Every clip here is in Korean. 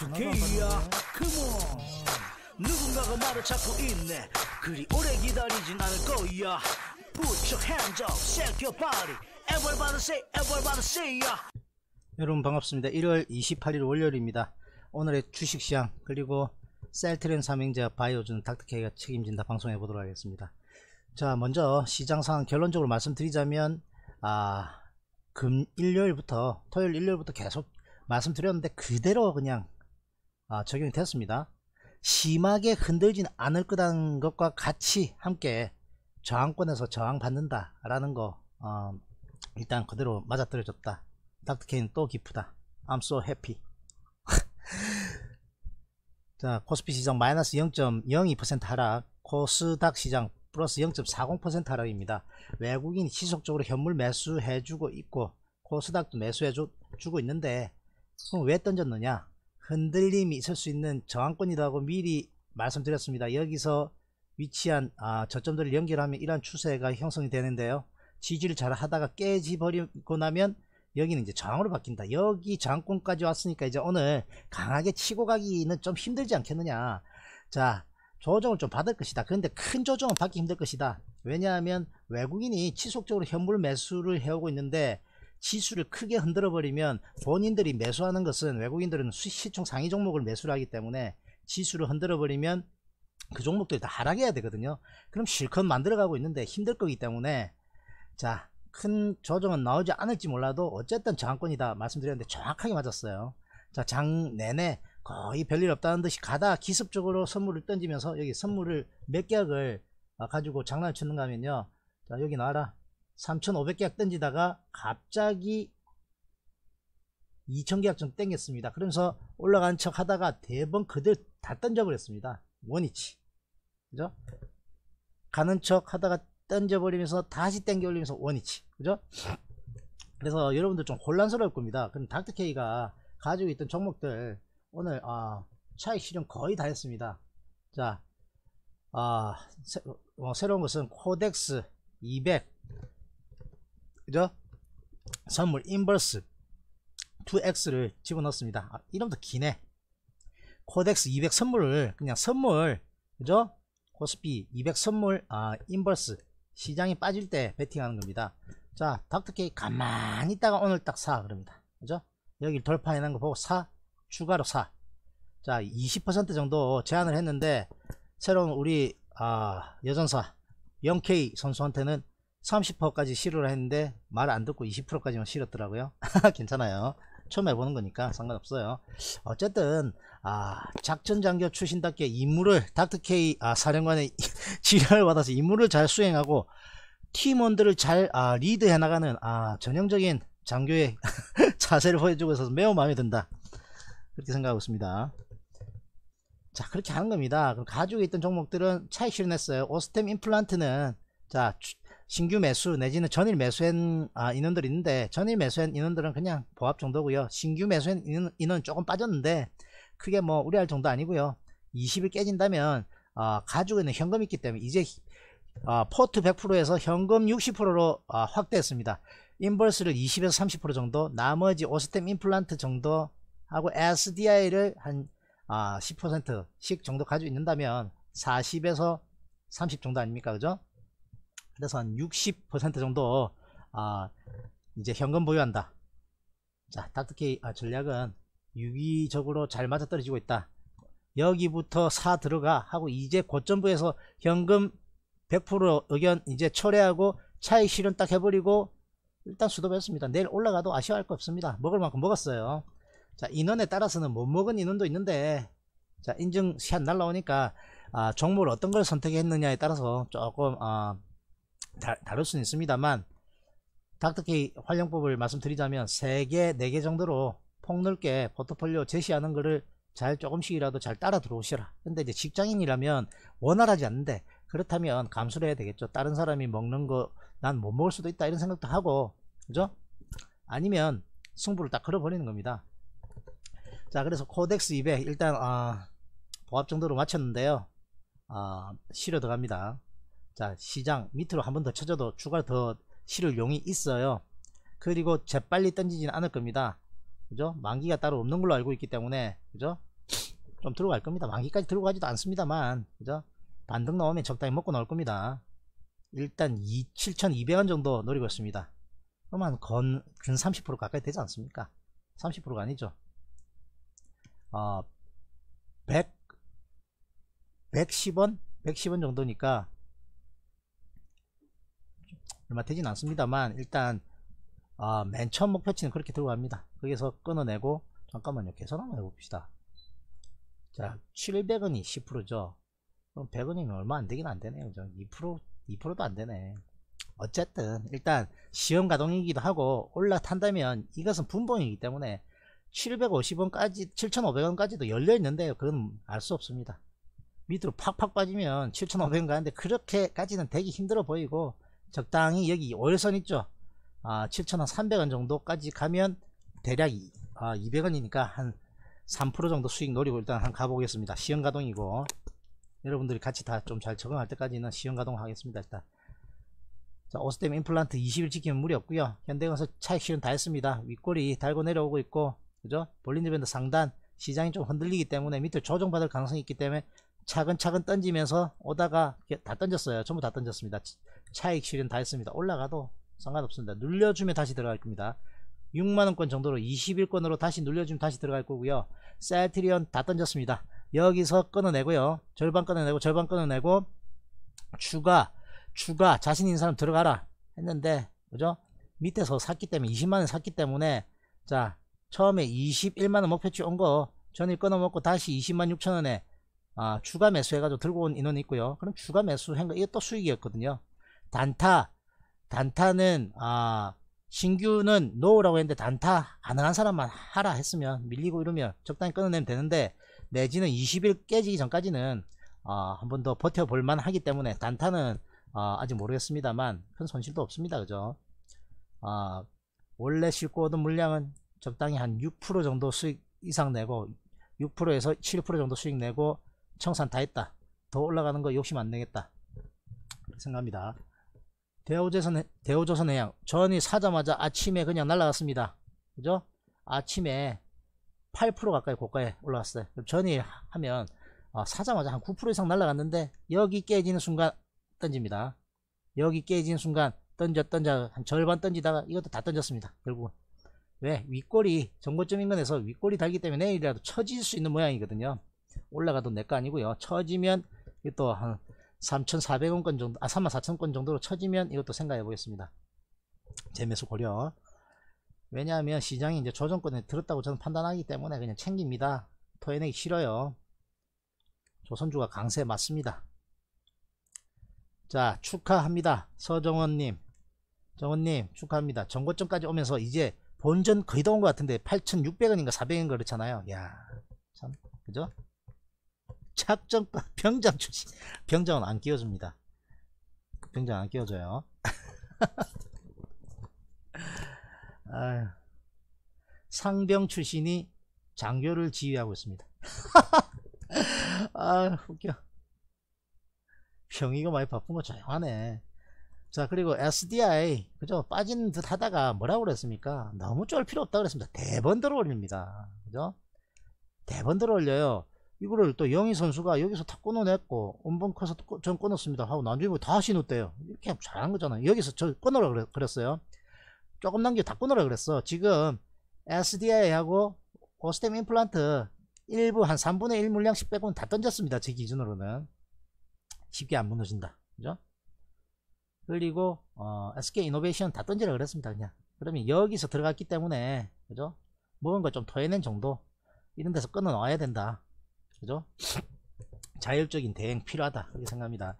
다크케이야. 컴온 누군가가 말을 찾고 있네. 그리 오래 기다리진 않을 거야. Put your hands up, shake your body. Everybody say, everybody say ya. 여러분 반갑습니다. 1월 28일 월요일입니다. 오늘의 주식시장 그리고 셀트렌 삼행제와 바이오준 닥터케이가 책임진다 방송해 보도록 하겠습니다. 자 먼저 시장 상황 결론적으로 말씀드리자면 아 금 일요일부터 토요일 일요일부터 계속 말씀드렸는데 그대로 그냥 아, 적용이 됐습니다. 심하게 흔들지는 않을 거라는 것과 같이 함께 저항권에서 저항받는다 라는 거 어, 일단 그대로 맞아떨어졌다. 닥터케이는 또 기쁘다. I'm so happy. 자 코스피 시장 마이너스 0.02% 하락 코스닥 시장 플러스 0.40% 하락입니다. 외국인이 지속적으로 현물 매수해주고 있고 코스닥도 매수해주고 있는데 그럼 왜 던졌느냐 흔들림이 있을 수 있는 저항권이라고 미리 말씀드렸습니다. 여기서 위치한 아, 저점들을 연결하면 이러한 추세가 형성이 되는데요. 지지를 잘 하다가 깨지버리고 나면 여기는 이제 저항으로 바뀐다. 여기 저항권까지 왔으니까 이제 오늘 강하게 치고 가기는 좀 힘들지 않겠느냐. 자 조정을 좀 받을 것이다. 그런데 큰 조정은 받기 힘들 것이다. 왜냐하면 외국인이 지속적으로 현물 매수를 해오고 있는데 지수를 크게 흔들어 버리면 본인들이 매수하는 것은 외국인들은 시총 상위 종목을 매수를 하기 때문에 지수를 흔들어 버리면 그 종목들이 다 하락해야 되거든요. 그럼 실컷 만들어 가고 있는데 힘들 거기 때문에 자 큰 조정은 나오지 않을지 몰라도 어쨌든 저항권이다 말씀드렸는데 정확하게 맞았어요. 자 장 내내 거의 별일 없다는 듯이 가다 기습적으로 선물을 던지면서 여기 선물을 몇 개약을 가지고 장난을 치는가 하면요. 자 여기 나와라 3500계약 던지다가 갑자기 2000계약 좀 땡겼습니다. 그러면서 올라간 척 하다가 대번 그대로 다 던져버렸습니다. 원위치. 그죠? 가는 척 하다가 던져버리면서 다시 땡겨 올리면서 원위치. 그죠? 그래서 여러분들 좀 혼란스러울 겁니다. 그럼 닥터케이가 가지고 있던 종목들 오늘 아, 차익 실현 거의 다 했습니다. 자 아, 새, 어, 새로운 것은 코덱스 200 그죠? 선물 inverse 2x를 집어넣습니다. 아, 이름도 기네. 코덱스 200 선물을 그냥 선물 그죠? 코스피 200 선물 아 inverse 시장이 빠질 때 베팅하는 겁니다. 자 닥터케이 가만히 있다가 오늘 딱 사 그럽니다. 그죠? 여기 돌파해 놓은 거 보고 사 추가로 사. 자, 20% 정도 제한을 했는데 새로운 우리 아, 여전사 0K 선수한테는 30%까지 실으라 했는데 말 안 듣고 20%까지만 실었더라고요. 괜찮아요. 처음 해보는 거니까 상관없어요. 어쨌든 아, 작전 장교 출신답게 임무를 닥터케이 아, 사령관의 지령을 받아서 임무를 잘 수행하고 팀원들을 잘 아, 리드해 나가는 아, 전형적인 장교의 자세를 보여주고 있어서 매우 마음에 든다. 그렇게 생각하고 있습니다. 자 그렇게 하는 겁니다. 그럼 가지고 있던 종목들은 차익 실현했어요. 오스템 임플란트는 자 신규 매수 내지는 전일 매수한 아, 인원들이 있는데 전일 매수한 인원들은 그냥 보합 정도고요. 신규 매수한 인원, 인원 조금 빠졌는데 크게 뭐 우려할 정도 아니고요. 20일 깨진다면 아, 가지고 있는 현금이 있기 때문에 이제 아, 포트 100%에서 현금 60%로 아, 확대했습니다. 인버스를 20에서 30% 정도 나머지 오스템 임플란트 정도 하고 SDI를 한 아, 10%씩 정도 가지고 있는다면 40에서 30 정도 아닙니까 그죠 그래서 한 60% 정도 아, 이제 현금 보유한다. 자 닥터케이 아, 전략은 유기적으로 잘 맞아떨어지고 있다. 여기부터 사 들어가 하고 이제 고점부에서 현금 100% 의견 이제 철회하고 차익 실현 딱 해버리고 일단 수도했습니다. 내일 올라가도 아쉬워할 거 없습니다. 먹을 만큼 먹었어요. 자 인원에 따라서는 못 먹은 인원도 있는데 자 인증 시한 날라오니까 아, 종목을 어떤 걸 선택했느냐에 따라서 조금 아, 다, 다를 수는 있습니다만 닥터케이 활용법을 말씀드리자면 3개 4개 정도로 폭넓게 포트폴리오 제시하는 거를 잘 조금씩이라도 잘 따라 들어오시라. 근데 이제 직장인이라면 원활하지 않는데 그렇다면 감수를 해야 되겠죠. 다른 사람이 먹는 거 난 못 먹을 수도 있다 이런 생각도 하고 그죠? 아니면 승부를 딱 걸어버리는 겁니다. 자 그래서 코덱스 200 일단 아, 보합 정도로 맞췄는데요. 아, 실어 들어갑니다 자 시장 밑으로 한 번 더 쳐줘도 추가 더 실을 용이 있어요 그리고 재빨리 던지지는 않을 겁니다 그죠 만기가 따로 없는 걸로 알고 있기 때문에 그죠 좀 들고 갈 겁니다. 만기까지 들고 가지도 않습니다만, 그죠? 반등 나오면 적당히 먹고 나올 겁니다. 일단 7,200원 정도 노리고 있습니다. 그러면 건, 근30% 가까이 되지 않습니까? 30%가 아니죠. 어, 100, 110원? 110원 정도니까 얼마 되진 않습니다만 일단 어, 맨 처음 목표치는 그렇게 들어갑니다. 거기서 끊어내고 잠깐만요. 계산 한번 해봅시다. 자, 700원이 10%죠. 그럼 100원이면 얼마 안 되긴 안 되네요. 그죠? 2% 2%도 안 되네. 어쨌든 일단 시험 가동이기도 하고 올라탄다면 이것은 분봉이기 때문에 750원까지 7,500원까지도 열려 있는데요. 그건 알 수 없습니다. 밑으로 팍팍 빠지면 7,500원 가는데 그렇게까지는 되기 힘들어 보이고 적당히 여기 월선 있죠. 아, 7,300원 정도까지 가면 대략 아, 200원이니까 한 3% 정도 수익 노리고 일단 한 가보겠습니다. 시험 가동이고 여러분들이 같이 다 좀 잘 적응할 때까지는 시험 가동 하겠습니다. 일단 자, 오스템 임플란트 20일 지키면 무리 없고요. 현대건설 차익 실현 다 했습니다. 윗골이 달고 내려오고 있고 그죠? 볼린저 밴드 상단 시장이 좀 흔들리기 때문에 밑에 조정받을 가능성이 있기 때문에 차근차근 던지면서 오다가 다 던졌어요. 전부 다 던졌습니다. 차익 실현 다 했습니다. 올라가도 상관없습니다. 눌려주면 다시 들어갈 겁니다. 6만원권 정도로 21권으로 다시 눌려주면 다시 들어갈 거고요. 셀트리온 다 던졌습니다. 여기서 끊어내고요. 절반 끊어내고 절반 끊어내고 추가 추가 자신 있는 사람 들어가라 했는데 그죠? 밑에서 샀기 때문에 20만원 샀기 때문에 자 처음에 21만원 목표치 온 거 전일 끊어먹고 다시 20만 6천원에 아, 추가 매수 해가지고 들고 온 인원이 있고요. 그럼 추가 매수 한 거 이게 수익이었거든요. 단타 단타는 아 신규는 노우라고 했는데 단타 가능한 사람만 하라 했으면 밀리고 이러면 적당히 끊어내면 되는데 내지는 20일 깨지기 전까지는 어, 한 번 더 버텨볼 만 하기 때문에 단타는 어, 아직 모르겠습니다만 큰 손실도 없습니다 그죠 어, 원래 싣고 오던 물량은 적당히 한 6% 정도 수익 이상 내고 6%에서 7% 정도 수익 내고 청산 다 했다. 더 올라가는 거 욕심 안 내겠다. 생각합니다. 대우조선, 대우조선 해양. 전이 사자마자 아침에 그냥 날라갔습니다. 그죠? 아침에 8% 가까이 고가에 올라갔어요. 전이 하면 어, 사자마자 한 9% 이상 날라갔는데 여기 깨지는 순간 던집니다. 여기 깨지는 순간 던져 던져 한 절반 던지다가 이것도 다 던졌습니다 결국은. 왜? 윗골이 정고점 인근에서 윗골이 달기 때문에 내일이라도 처질 수 있는 모양이거든요 올라가도 내 거 아니고요. 처지면 이것도 한 3,400원권 정도 아 34,000건 정도로 처지면 이것도 생각해 보겠습니다. 재매수 고려. 왜냐하면 시장이 이제 조정권에 들었다고 저는 판단하기 때문에 그냥 챙깁니다. 토해내기 싫어요. 조선주가 강세 맞습니다. 자 축하합니다. 서정원님. 정원님 축하합니다. 정고점까지 오면서 이제 본전 거의 다 온 것 같은데 8,600원인가 400원 그렇잖아요. 야 참 그죠 착정 병장 출신. 병장은 안 끼워줍니다. 병장 안 끼워줘요. 상병 출신이 장교를 지휘하고 있습니다. 아 웃겨. 병이가 많이 바쁜 거 조용하네. 자 그리고 SDI 그죠? 빠진 듯 하다가 뭐라고 그랬습니까? 너무 쫄 필요 없다 그랬습니다. 대번 들어 올립니다. 그죠? 대번 들어 올려요 이거를 또 영희 선수가 여기서 다 끊어냈고 원본 커서 전 끊었습니다. 하고 나중에 뭐 다시 넣었대요. 이렇게 잘한 거잖아요. 여기서 저 끊으라 그랬어요. 조금 남겨 다 끊으라 그랬어. 지금 SDI하고 오스템 임플란트 일부 한 3분의 1 물량씩 빼고는 다 던졌습니다. 제 기준으로는. 쉽게 안 무너진다. 그죠? 그리고 어, SK 이노베이션 다 던지라 그랬습니다 그냥. 그러면 여기서 들어갔기 때문에 그죠? 먹은 거 좀 토해낸 정도. 이런 데서 끊어 놔야 된다 그죠? 자율적인 대응 필요하다 그렇게 생각합니다.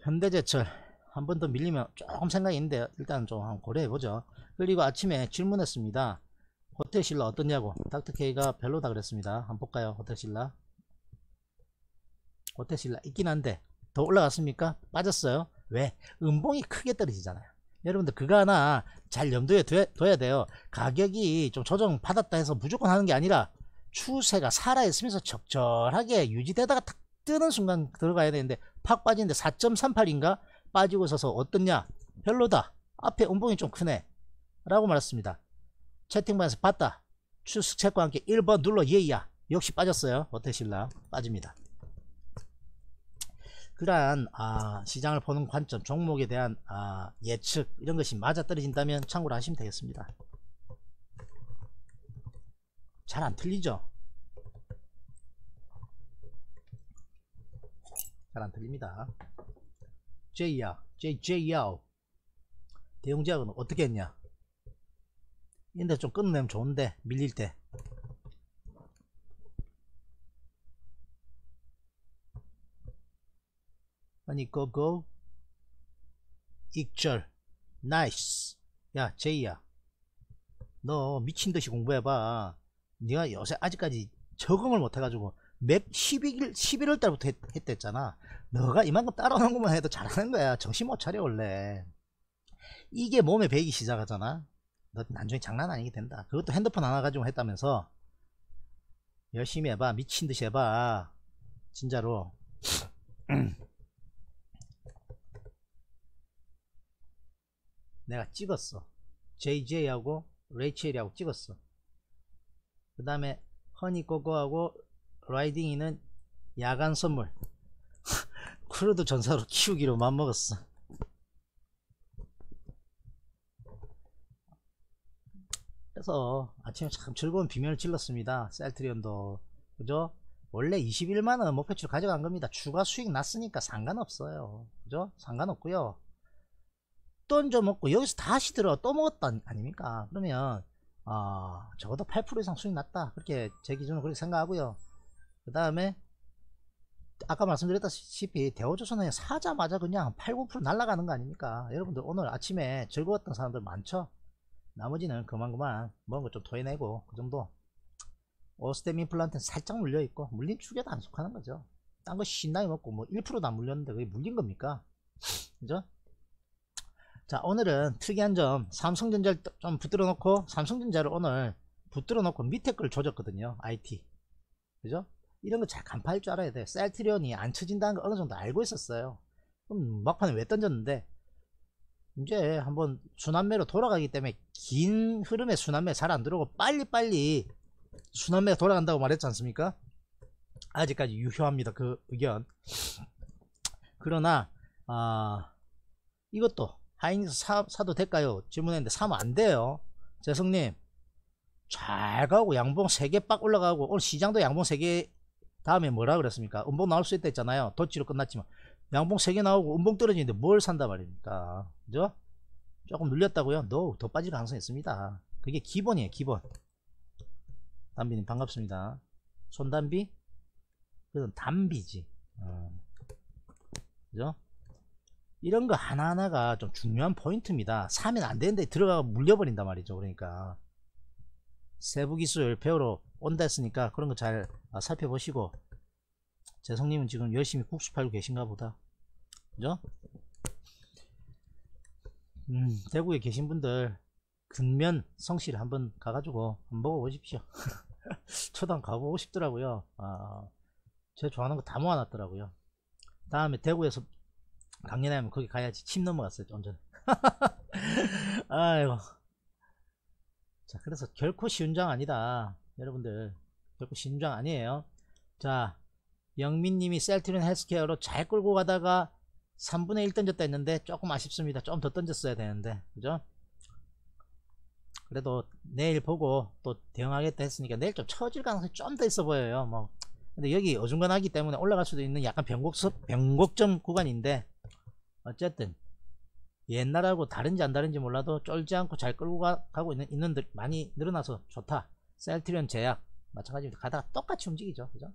현대제철 한 번 더 밀리면 조금 생각이 있는데 일단 좀 한번 고려해 보죠. 그리고 아침에 질문했습니다. 호텔신라 어떠냐고. 닥터케이가 별로다 그랬습니다. 한번 볼까요? 호텔신라? 호텔신라 있긴 한데 더 올라갔습니까? 빠졌어요. 왜? 음봉이 크게 떨어지잖아요. 여러분들 그거 하나 잘 염두에 둬야 돼요. 가격이 좀 조정 받았다 해서 무조건 하는 게 아니라 추세가 살아있으면서 적절하게 유지되다가 탁 뜨는 순간 들어가야 되는데 팍 빠지는데 4.38인가? 빠지고 있어서 어떻냐? 별로다. 앞에 음봉이 좀 크네. 라고 말했습니다. 채팅방에서 봤다. 체크와 함께 1번 눌러 예야. 역시 빠졌어요. 호텔신라 빠집니다. 그러한 아, 시장을 보는 관점 종목에 대한 아, 예측 이런 것이 맞아떨어진다면 참고로 하시면 되겠습니다 잘 안 틀리죠? 잘 안 틀립니다. J야 JJ야 대웅제약은 어떻게 했냐? 인데 좀 끊어내면 좋은데 밀릴 때. 아니 go go. 익절. nice. 야 제이야. 너 미친 듯이 공부해봐 네가 요새 아직까지 적응을 못해가지고 몇 12일 11월 달부터 했, 했댔잖아. 너가 이만큼 따라오는 것만 해도 잘하는 거야. 정신 못 차려 원래. 이게 몸에 배기 시작하잖아. 너 나중에 장난 아니게 된다. 그것도 핸드폰 하나 가지고 했다면서 열심히 해봐. 미친 듯이 해봐. 진짜로. 내가 찍었어. JJ하고 레이첼이하고 찍었어 그 다음에 허니꼬꼬하고 라이딩이는 야간 선물. crude 전사로 키우기로 맘먹었어. 그래서 아침에 참 즐거운 비명을 질렀습니다. 셀트리온도. 그죠? 원래 21만원 목표치로 가져간 겁니다. 추가 수익 났으니까 상관없어요. 그죠? 상관없고요. 던져 먹고 여기서 다시 들어 또 먹었다 아닙니까? 그러면 어, 적어도 8% 이상 수익 났다. 그렇게 제 기준으로 그렇게 생각하고요. 그 다음에 아까 말씀드렸다시피 대우조선은 사자마자 그냥 8, 9% 날아가는 거 아닙니까? 여러분들 오늘 아침에 즐거웠던 사람들 많죠? 나머지는 그만 그만 먹은 거 좀 토해내고 그 정도. 오스템 임플란트는 살짝 물려있고 물린 축에도 안 속하는 거죠. 딴 거 신나게 먹고 뭐 1%도 안 물렸는데 그게 물린 겁니까? 그죠 자 오늘은 특이한 점 삼성전자를 좀 붙들어 놓고 삼성전자를 오늘 붙들어 놓고 밑에 걸 조졌거든요 IT 그죠? 이런 거 잘 간파할 줄 알아야 돼. 셀트리온이 안 쳐진다는 거 어느 정도 알고 있었어요. 그럼 막판에 왜 던졌는데? 이제 한번 순환매로 돌아가기 때문에 긴 흐름의 순환매 잘 안 들어오고 빨리빨리 순환매가 돌아간다고 말했지 않습니까? 아직까지 유효합니다 그 의견. 그러나 아 이것도 하이닉스 사, 사도 될까요? 질문했는데 사면 안 돼요. 재성님 잘 가고 양봉 3개 빡 올라가고 오늘 시장도 양봉 3개 다음에 뭐라 그랬습니까? 음봉 나올 수 있다 했잖아요. 도치로 끝났지만. 양봉 3개 나오고 음봉 떨어지는데 뭘 산다 말입니까? 그죠? 조금 눌렸다고요? 너더 빠질 가능성이 있습니다. 그게 기본이에요 기본. 담비님 반갑습니다. 손담비? 그건 담비지. 어. 그죠 이런 거 하나하나가 좀 중요한 포인트입니다. 사면 안 되는데 들어가 물려버린단 말이죠 그러니까. 세부 기술 배우러 온다 했으니까 그런 거 잘 살펴보시고. 재성님은 지금 열심히 국수 팔고 계신가 보다. 그죠? 음, 대구에 계신 분들 근면 성실 한번 가가지고 한번 먹어보십시오. 초당 가보고 싶더라고요. 아, 제가 좋아하는 거 다 모아놨더라고요. 다음에 대구에서 강연회 하면 거기 가야지. 침 넘어갔어요 좀 전에 아이고. 자 그래서 결코 쉬운 장 아니다 여러분들. 결코 쉬운 장 아니에요. 자 영민님이 셀트리온 헬스케어로 잘 끌고 가다가 3분의 1 던졌다 했는데 조금 아쉽습니다. 좀 더 던졌어야 되는데. 그죠? 그래도 내일 보고 또 대응하겠다 했으니까 내일 좀 처질 가능성이 좀 더 있어 보여요 뭐. 근데 여기 어중간하기 때문에 올라갈 수도 있는 약간 변곡, 변곡점 구간인데 어쨌든 옛날하고 다른지 안 다른지 몰라도 쫄지 않고 잘 끌고 가, 고 있는, 있는 들 많이 늘어나서 좋다. 셀트리온 제약 마찬가지로 가다가 똑같이 움직이죠. 그죠?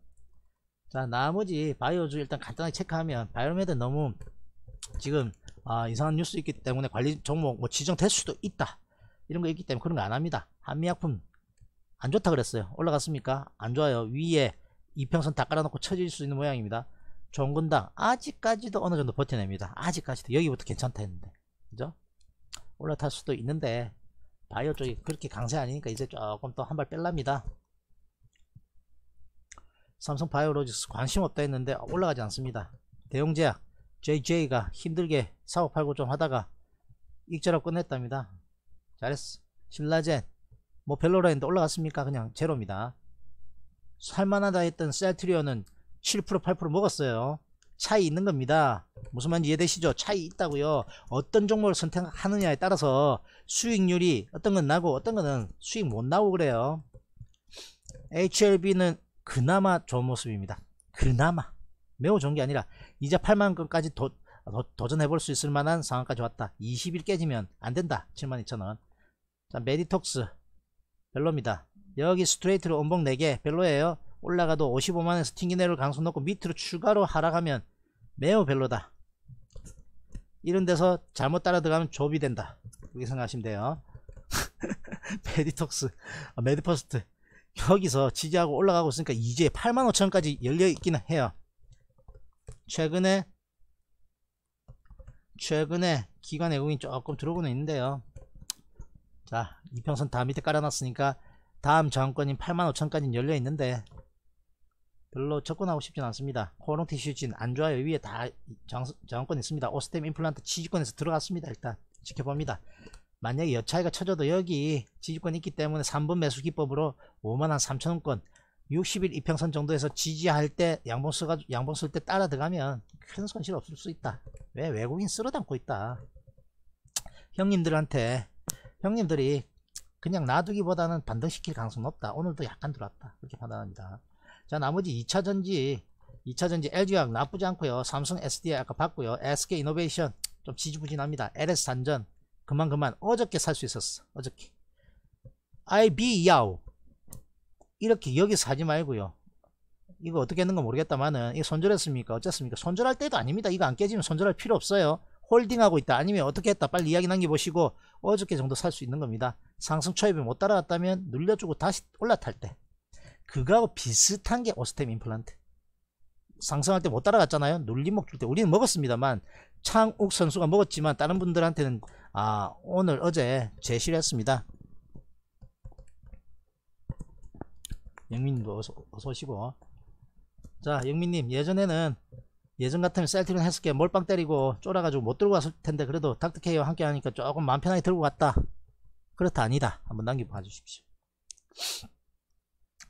자 나머지 바이오주 일단 간단하게 체크하면 바이오메드 너무 지금 아, 이상한 뉴스 있기 때문에 관리 종목 뭐 지정될 수도 있다. 이런 거 있기 때문에 그런 거 안 합니다. 한미약품 안 좋다 그랬어요. 올라갔습니까? 안 좋아요. 위에 이평선 다 깔아놓고 쳐질 수 있는 모양입니다 종근당 아직까지도 어느 정도 버텨냅니다. 아직까지도 여기부터 괜찮다 했는데. 그죠? 올라탈 수도 있는데 바이오 쪽이 그렇게 강세 아니니까 이제 조금 또 한 발 뺄랍니다. 삼성 바이오로직스 관심 없다 했는데 올라가지 않습니다. 대용제약 JJ가 힘들게 사고 팔고 좀 하다가 익절하고 끝냈답니다. 잘했어. 신라젠 뭐 별로라 했는데 올라갔습니까? 그냥 제로입니다. 살만하다 했던 셀트리온은 7% 8% 먹었어요. 차이 있는 겁니다. 무슨 말인지 이해되시죠? 차이 있다고요. 어떤 종목을 선택하느냐에 따라서 수익률이 어떤 건 나고 어떤 거는 수익 못 나오고 그래요. HLB는 그나마 좋은 모습입니다. 그나마. 매우 좋은 게 아니라 이제 8만원까지 도, 도, 전해 볼 수 있을 만한 상황까지 왔다. 20일 깨지면 안 된다. 72,000원. 자 메디톡스. 별로입니다. 여기 스트레이트로 음봉 4개. 별로예요 올라가도 55만원에서 튕겨내릴 가능성 높고 밑으로 추가로 하락하면 매우 별로다. 이런 데서 잘못 따라 들어가면 조비 된다. 그렇게 생각하시면 돼요. 메디톡스 아, 메디퍼스트. 여기서 지지하고 올라가고 있으니까 이제 8만 5천까지 열려 있기는 해요. 최근에 최근에 기관 외국인 조금 들어오고는 있는데요. 자 이평선 다 밑에 깔아놨으니까 다음 저항권인 8만 5천까지 열려 있는데 별로 접근하고 싶진 않습니다. 코오롱 티슈진 안 좋아요. 위에 다 저항권 있습니다. 오스템 임플란트 지지권에서 들어갔습니다 일단. 지켜봅니다. 만약에 여차이가 쳐져도 여기 지지권이 있기 때문에 3번 매수 기법으로 5만한 3천원권 60일 이평선 정도에서 지지할 때 양봉 쓰가 양봉 쓸 때 따라 들어가면 큰 손실 없을 수 있다. 왜 외국인 쓸어 담고 있다. 형님들한테 형님들이 그냥 놔두기보다는 반등시킬 가능성이 높다. 오늘도 약간 들어왔다. 그렇게 판단합니다 자 나머지 2차전지 2차전지 LG화학 나쁘지 않고요. 삼성 SDI 아까 봤고요. SK 이노베이션 좀 지지부진합니다. LS 단전. 그만 그만 어저께 살 수 있었어. 어저께. IB 야오. 이렇게 여기 사지 말고요. 이거 어떻게 했는가 모르겠다만은 이거 손절했습니까? 어쨌습니까? 손절할 때도 아닙니다. 이거 안 깨지면 손절할 필요 없어요. 홀딩하고 있다. 아니면 어떻게 했다? 빨리 이야기 남겨보시고 어저께 정도 살 수 있는 겁니다. 상승 초입에 못 따라갔다면 눌려주고 다시 올라탈 때 그거하고 비슷한 게 오스템 임플란트. 상승할 때 못 따라갔잖아요. 눌림목 줄 때. 우리는 먹었습니다만 창욱 선수가 먹었지만 다른 분들한테는 아 오늘 어제 제시를 했습니다. 영민님도 어서, 어서 오시고. 자 영민님 예전에는 예전 같으면 셀트리온 했을게 몰빵 때리고 쫄아가지고 못 들고 갔을 텐데 그래도 닥터케이와 함께 하니까 조금 마음 편하게 들고 갔다. 그렇다 아니다. 한번 남겨 봐 주십시오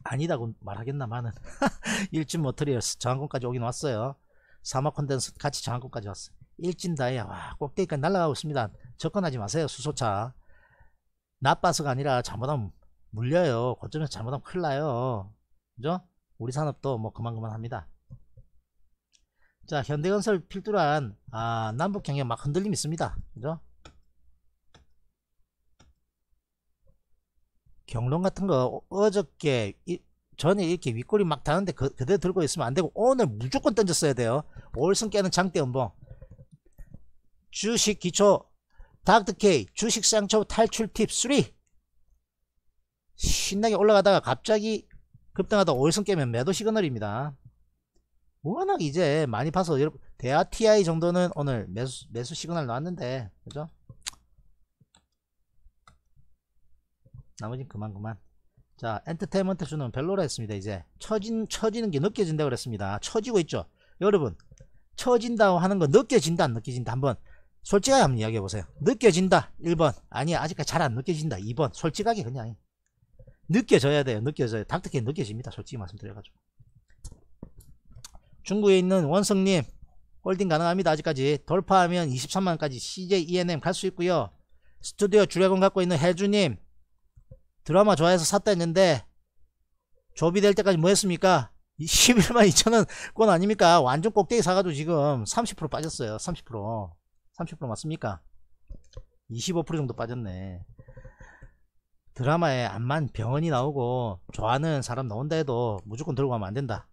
아니다고 말하겠나마는. 일진 머티리얼즈 저항권까지 오긴 왔어요. 삼화 콘덴서 같이 저항권까지 왔어 일진 다이아 와 꼭대기까지 날아가고 있습니다. 접근하지 마세요 수소차. 나빠서가 아니라 잘못하면 물려요. 고점에서 잘못하면 큰일 나요. 그죠? 우리 산업도 뭐 그만그만 합니다. 자 현대건설 필두로 한 아, 남북 경협 막 흔들림 있습니다. 그죠 경농 같은 거 어저께 이, 전에 이렇게 윗꼬리 막 다는데 그, 그대로 들고 있으면 안 되고 오늘 무조건 던졌어야 돼요. 오일선 깨는 장대 음봉. 주식 기초 닥터케이 주식 쌩초 탈출 팁 3 신나게 올라가다가 갑자기 급등하다 오일선 깨면 매도 시그널입니다. 워낙 이제 많이 여러분 대아 TI 정도는 오늘 매수, 매수 시그널 나왔는데 그죠 나머진 그만 그만. 자 엔터테인먼트 주는 별로라 했습니다 이제. 처진 처지는 게 느껴진다 그랬습니다. 처지고 있죠? 여러분 처진다고 하는 거 느껴진다 안 느껴진다? 한번 솔직하게 한번 이야기해 보세요. 느껴진다 1번. 아니야 아직까지 잘 안 느껴진다 2번. 솔직하게 그냥. 느껴져야 돼요 느껴져요. 닥터케이 느껴집니다 솔직히 말씀드려가지고. 중국에 있는 원성님 holding 가능합니다 아직까지. 돌파하면 23만원까지 CJ ENM 갈 수 있고요. 스튜디오 주례권 갖고 있는 혜주님 드라마 좋아해서 샀다 했는데 조비 될 때까지 뭐 했습니까? 11만 2천원 권 아닙니까? 완전 꼭대기 사가지고 지금 30% 빠졌어요. 30% 30% 맞습니까? 25% 정도 빠졌네. 드라마에 암만 병원이 나오고 좋아하는 사람 나온다 해도 무조건 들고 가면 안된다.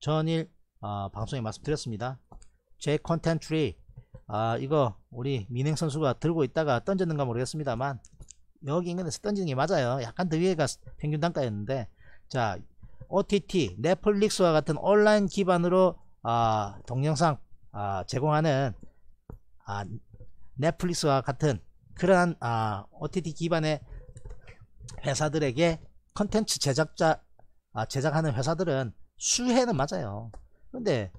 전일 어, 방송에 말씀드렸습니다. 제이콘텐트리 아, 이거 우리 민행 선수가 들고 있다가 던졌는가 모르겠습니다만 여기 인근에서 던지는 게 맞아요. 약간 더 위에가 평균 단가였는데. 자 OTT 넷플릭스와 같은 온라인 기반으로 아, 동영상 아, 제공하는 아, 넷플릭스와 같은 그러한 아, OTT 기반의 회사들에게 컨텐츠 제작자 아, 제작하는 회사들은 수혜는 맞아요. 근데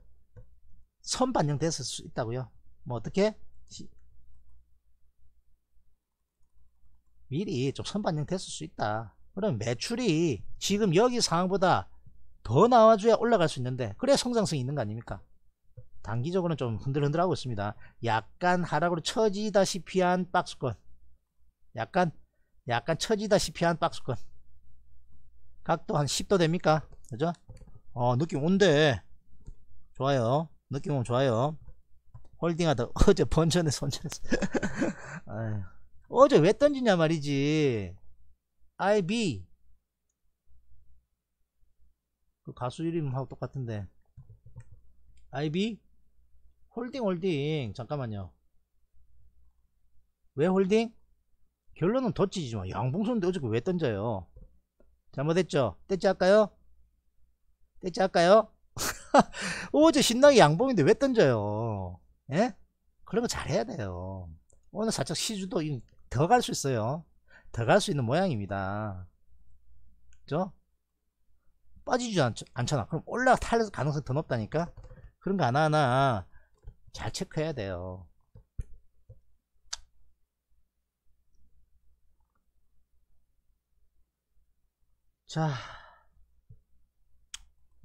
선 반영 됐을 수 있다고요? 뭐 어떻게 미리 좀 선반영 됐을 수 있다. 그럼 매출이 지금 여기 상황보다 더 나와줘야 올라갈 수 있는데 그래야 성장성이 있는 거 아닙니까? 단기적으로는 좀 흔들흔들하고 있습니다. 약간 하락으로 처지다시피 한 박스권. 약간 약간 처지다시피 한 박스권. 각도 한 10도 됩니까? 그죠? 어 느낌 온대. 좋아요. 느낌 오면 좋아요. 홀딩하다. 어제 번전에 손절했어 어제 왜 던지냐 말이지 IB 그 가수 이름하고 똑같은데 IB 홀딩 홀딩 잠깐만요 왜 홀딩? 결론은 덧지지만 양봉선인데 어저께 왜 던져요 잘못했죠? 떼지 할까요? 떼지 할까요? 어제 신나게 양봉인데 왜 던져요 예? 그런 거 잘해야 돼요 오늘 살짝 시주도 더 갈 수 있어요. 더 갈 수 있는 모양입니다. 그죠? 빠지지 않, 않잖아. 그럼 올라탈 가능성이 더 높다니까? 그런 거 하나하나 잘 체크해야 돼요. 자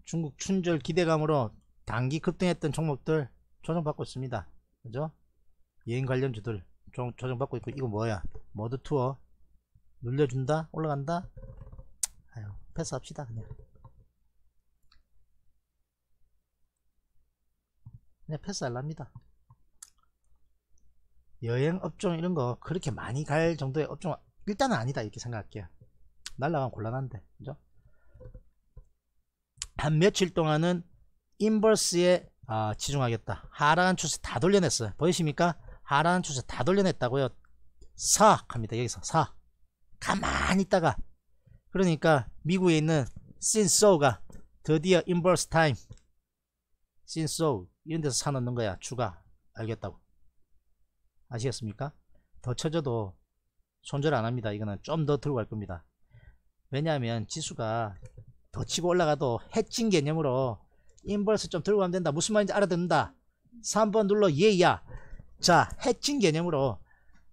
중국 춘절 기대감으로 단기 급등했던 종목들 조정받고 있습니다. 그죠? 여행 관련주들 조, 조정받고 있고 이거 뭐야? 모드 투어. 눌려준다? 올라간다? 아유 패스합시다 그냥. 그냥 패스할랍니다. 여행 업종 이런 거 그렇게 많이 갈 정도의 업종 일단은 아니다 이렇게 생각할게요. 날라가면 곤란한데 그죠? 한 며칠 동안은 인버스에 아, 치중하겠다. 하락한 추세 다 돌려냈어요. 보이십니까 하락한 추세 다 돌려냈다고요? 사 합니다. 여기서 사. 가만히 있다가. 그러니까 미국에 있는 신소가 드디어 inverse time 신소 이런 데서 사놓는 거야. 추가. 알겠다고. 아시겠습니까? 더 쳐져도 손절 안 합니다. 이거는 좀 더 들고 갈 겁니다. 왜냐하면 지수가 더 치고 올라가도 hedging 개념으로 inverse 좀 들고 가면 된다. 무슨 말인지 알아듣는다. 3번 눌러 예야 자 hedging 개념으로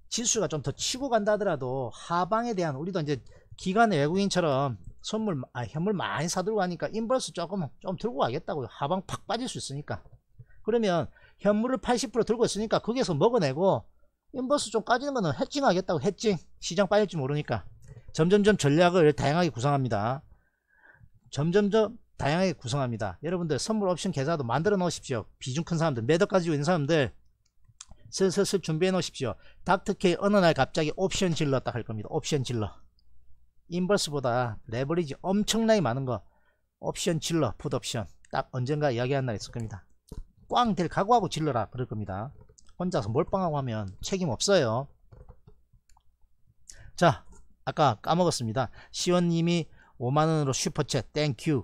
지수가 좀 더 치고 간다 하더라도 하방에 대한 우리도 이제 기관 외국인처럼 선물 아, 현물 많이 사들고 가니까 inverse 조금 좀 들고 가겠다고요. 하방 팍 빠질 수 있으니까. 그러면 현물을 80% 들고 있으니까 거기에서 먹어내고 inverse 좀 거는 hedging 하겠다고 hedging. 시장 빠질지 모르니까. 점점점 전략을 다양하게 구성합니다. 점점점 다양하게 구성합니다. 여러분들 선물 옵션 계좌도 만들어 놓으십시오. 비중 큰 사람들 몇 억 가지고 있는 사람들 슬슬슬 준비해 놓으십시오. 닥터케이 어느 날 갑자기 옵션 딱할 겁니다. 옵션 질러. inverse보다 leverage 엄청나게 많은 거. 옵션 질러 풋옵션 딱 언젠가 이야기한 날 있을 겁니다. 꽝 될 각오하고 질러라 그럴 겁니다. 혼자서 몰빵하고 하면 책임 없어요. 자 아까 까먹었습니다. 시원님이 5만원으로 super chat thank you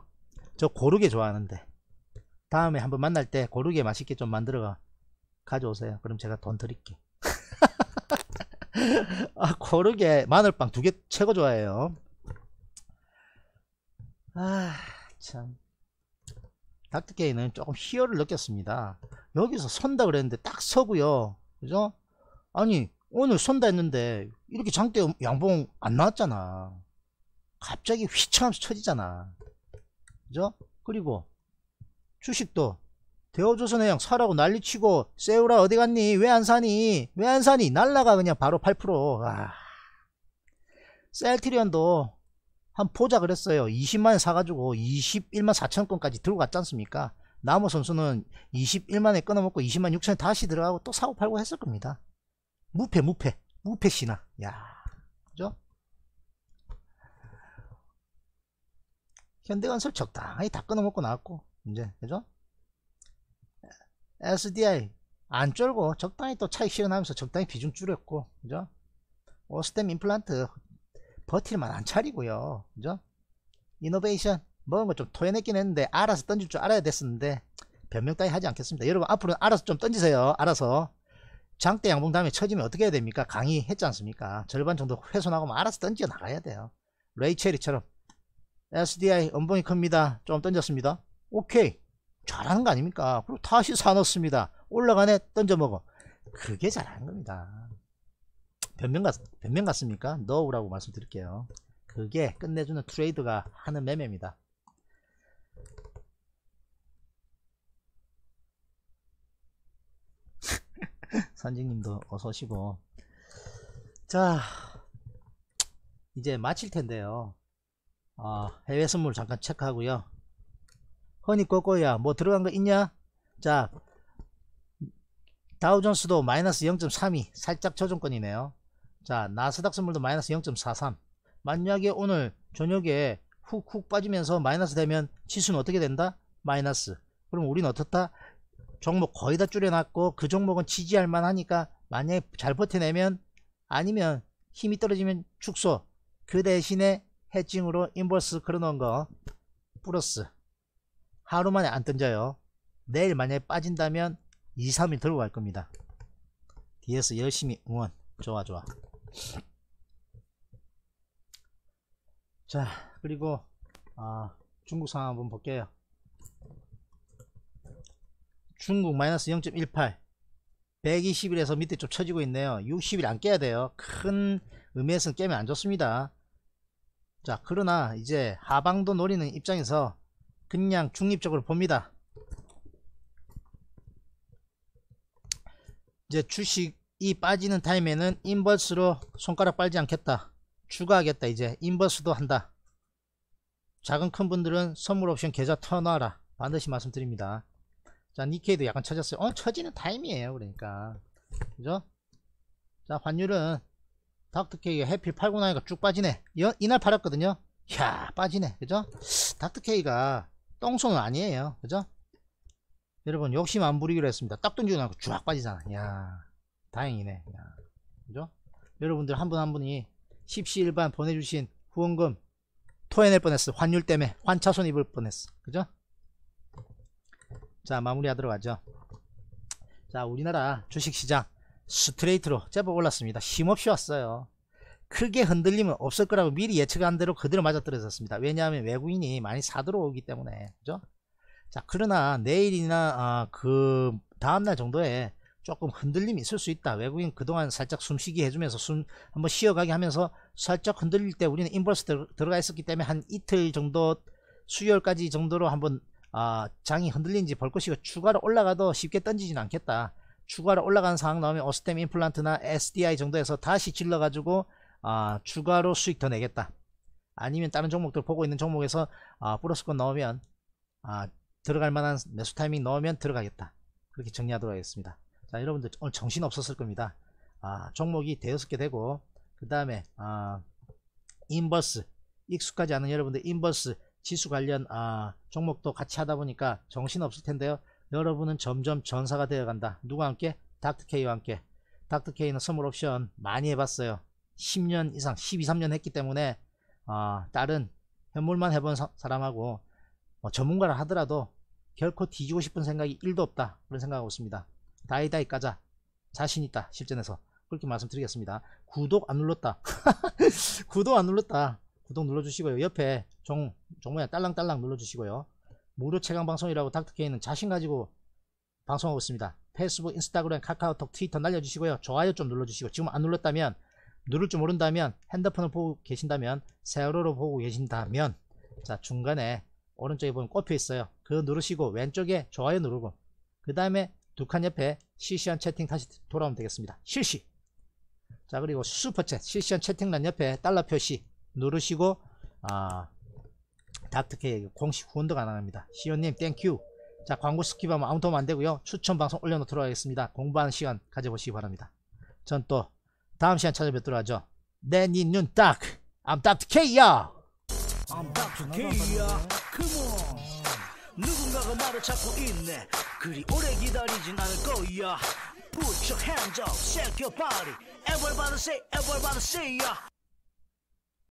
저 고로케 좋아하는데. 다음에 한번 만날 때 고로케 맛있게 좀 만들어 가 져오세요. 그럼 제가 돈 드릴게 아 고르게 마늘빵 두 개 최고 좋아해요. 아 참. 닥터케이는 조금 희열을 느꼈습니다. 여기서 선다 그랬는데 딱 서고요. 그죠? 아니 오늘 선다 했는데 이렇게 장대 양봉 안 나왔잖아. 갑자기 휘청하면서 쳐지잖아. 그죠? 그리고 주식도 대우조선해양 사라고 난리치고 세우라 어디 갔니? 왜 안 사니? 왜 안 사니? 날라가 그냥 바로 8% 아. 셀트리온도 한 보자 그랬어요. 20만원 사가지고 21만 4천건까지 들고 갔지 않습니까? 나무 선수는 21만에 끊어먹고 20만 6천에 다시 들어가고 또 사고 팔고 했을 겁니다. 무패 무패 무패 신화. 야. 그죠? 현대건설 적당히 다 끊어먹고 나왔고 이제. 그죠 SDI 안 쫄고 적당히 또 차익 실현하면서 적당히 비중 줄였고 그죠? 오스템 임플란트 버틸만 한 차리고요 그죠? 이노베이션 먹은 거 좀 토해냈긴 했는데 알아서 던질 줄 알아야 됐었는데 변명 따위 하지 않겠습니다. 여러분 앞으로 알아서 좀 던지세요. 알아서. 장대 양봉 다음에 처지면 어떻게 해야 됩니까? 강의했지 않습니까? 절반 정도 훼손하고 알아서 던져 나가야 돼요. 레이체리처럼 SDI 엄봉이 큽니다. 좀 던졌습니다. 오케이 잘하는 거 아닙니까? 그리고 다시 사놓습니다. 올라가네 던져 먹어. 그게 잘하는 겁니다. 변명 같, 변명 같습니까? 너우라고 말씀드릴게요. 그게 끝내주는 트레이드가 하는 매매입니다. 선생님도 어서 오시고 자 이제 마칠 텐데요 어, 해외 선물 잠깐 체크하고요 허니 꼬꼬야 뭐 들어간 거 있냐? 자 다우존스도 마이너스 0.32 살짝 저정권이네요. 자 나스닥 선물도 마이너스 0.43 만약에 오늘 저녁에 훅훅 빠지면서 마이너스 되면 지수는 어떻게 된다? 마이너스. 그럼 우리는 어떻다? 종목 거의 다 줄여놨고 그 종목은 지지할 만하니까 만약에 잘 버텨내면 아니면 힘이 떨어지면 축소. 그 대신에 해칭으로 인버스 걸어놓은 거 플러스 하루 만에 안 던져요. 내일 만약에 빠진다면 2, 3일 들고 갈 겁니다. 뒤에서 열심히 응원. 좋아 좋아. 자 그리고 아, 중국 상황 한번 볼게요. 중국 마이너스 0.18 120일에서 밑에 좀 쳐지고 있네요. 60일 안 깨야 돼요. 큰 의미에서는 깨면 안 좋습니다. 자 그러나 이제 하방도 노리는 입장에서 그냥 중립적으로 봅니다. 이제 주식이 빠지는 타임에는 인버스로 손가락 빨지 않겠다. 추가하겠다 이제. 인버스도 한다. 작은 큰 분들은 선물 옵션 계좌 터놔라. 반드시 말씀드립니다. 자 니케이도 약간 처졌어요. 어 처지는 타임이에요 그러니까. 그죠? 자 환율은 닥터케이가 해필 팔고 나니까 쭉 빠지네. 여, 이날 팔았거든요. 야 빠지네. 그죠? 닥터케이가 똥손은 아니에요. 그죠? 여러분 욕심 안 부리기로 했습니다. 딱 던지고 나고 쫙 빠지잖아. 야 다행이네. 야, 그죠? 여러분들 한분한 분이 십시일반 보내주신 후원금 토해낼 뻔했어. 환율 때문에 환차손 입을 뻔했어. 그죠? 자 마무리하도록 하죠. 자 우리나라 주식시장 스트레이트로 제법 올랐습니다. 힘없이 왔어요 크게 흔들림은 없을 거라고 미리 예측한 대로 그대로 맞아떨어졌습니다. 왜냐하면 외국인이 많이 사들어오기 때문에. 그죠? 자 그러나 내일이나 아, 그 다음날 정도에 조금 흔들림이 있을 수 있다. 외국인 그동안 살짝 숨쉬기 해주면서 숨 한번 쉬어가게 하면서 살짝 흔들릴 때 우리는 inverse 들, 어가 있었기 때문에 한 이틀 정도 수요일까지 정도로 한번 아, 장이 흔들린지 볼 것이고 추가로 올라가도 쉽게 던지진 않겠다. 추가로 올라가는 상황 나오면 오스템 임플란트나 SDI 정도에서 다시 질러가지고 아, 추가로 수익 더 내겠다. 아니면 다른 종목들 보고 있는 종목에서 아, 플러스권 넣으면 아, 들어갈 만한 매수 타이밍 넣으면 들어가겠다. 그렇게 정리하도록 하겠습니다. 자 여러분들 오늘 정신 없었을 겁니다. 아, 종목이 대여섯 개 되고 그 다음에 아, inverse 익숙하지 않은 여러분들 inverse 지수 관련 아, 종목도 같이 하다 보니까 정신 없을 텐데요. 여러분은 점점 전사가 되어 간다. 누구와 함께? 닥터케이와 함께. 닥터케이는 선물 옵션 많이 해봤어요. 10년 이상, 12, 3년 했기 때문에 아, 다른 현물만 해본 사, 람하고 뭐 전문가를 하더라도 결코 뒤지고 싶은 생각이 1도 없다. 그런 생각하고 있습니다. 다이다이 까자. 자신있다. 실전에서. 그렇게 말씀드리겠습니다. 구독 안 눌렀다. 구독 안 눌렀다. 구독 눌러주시고요. 옆에 종, 종모양 딸랑딸랑 눌러주시고요. 무료 체감 방송이라고 닥터케이는 자신 가지고 방송하고 있습니다. 페이스북, 인스타그램, 카카오톡, 트위터 날려주시고요. 좋아요 좀 눌러주시고 지금 안 눌렀다면 누를 줄 모른다면 핸드폰을 보고 계신다면 세월호로 보고 계신다면 자 중간에 오른쪽에 보면 꼽혀 있어요. 그거 누르시고 왼쪽에 좋아요 누르고 그 다음에 두 칸 옆에 실시간 채팅 다시 돌아오면 되겠습니다. 실시 자 그리고 super chat 실시간 채팅란 옆에 달러 표시 누르시고 아 닥터케이 공식 후원도 가능합니다. 시온님 thank you 자 광고 skip하면 아무 도움 안되고요. 추천 방송 올려놓도록 하겠습니다. 공부하는 시간 가져보시기 바랍니다. 전 또 다음 시간 찾아뵙도록 하죠. 내 니 눈 딱! I'm Dr. K야! I'm Dr. K야 Come on 누군가가 말을 찾고 있네 그리 오래 기다리진 않을 거야 Put your hands up, shake your body Everybody say, everybody say ya